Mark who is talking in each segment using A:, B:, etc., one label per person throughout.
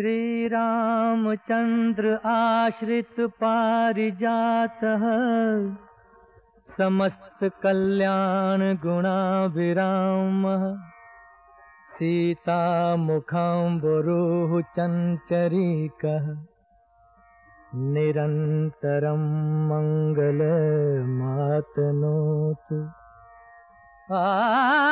A: श्रीरामचन्द्र आश्रित पारिजातः। समस्तकल्याणगुणाभिरामः सीतामुखाम्बुरुः चञ्चरीकः। निरन्तरं मङ्गलमातनोतु। आ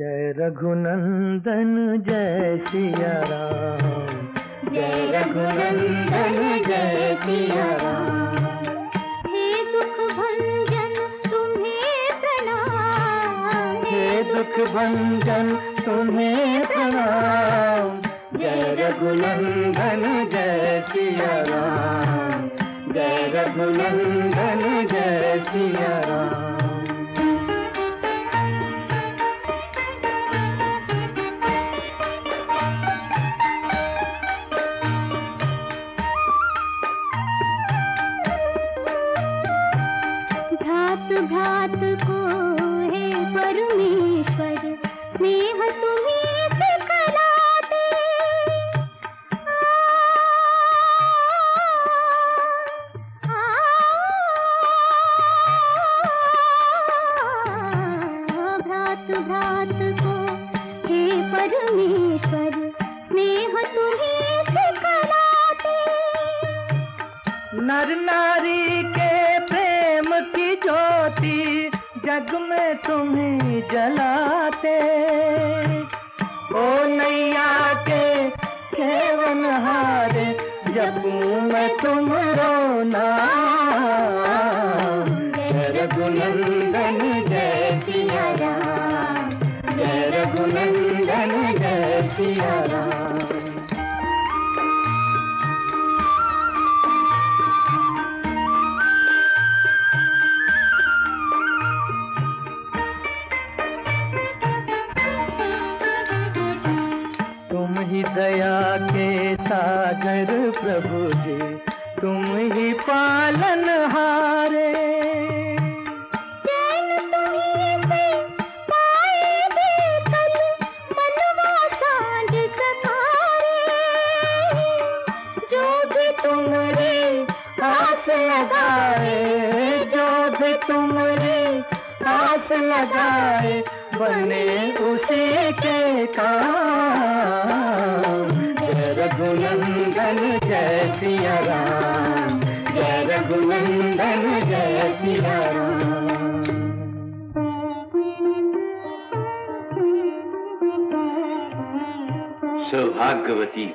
A: जय रघुनंदन जय सिया राम।
B: जय रघुनंदन जय सिया राम। हे दुख भंजन तुम्हें प्रणाम।
A: हे दुख भंजन तुम्हें प्रणाम। जय रघुनंदन जय सिया राम। जय रघुनंदन जय सिया राम।
B: भ्रात को है परमेश्वर स्नेह तुम्हें सिखलाते आ, आ, भ्रात भ्रात को हे परमेश्वर स्नेह तुम्हें सिखलाते
A: नर नारी के जग में तुम्हें जलाते। ओ नैया के केवन हारे जपू मैं तुम रोना। रघुनंदन जय सिया राम। जय रघुनंदन जय सिया राम। सागर प्रभु जी, तुम ही पालन हारे। लगाए, जो भी तुमरे आस लगाए, बने उसी के काम रघुनंदन जय सिया राम। जय रघुनंदन जय सिया राम
C: सौभाग्यवती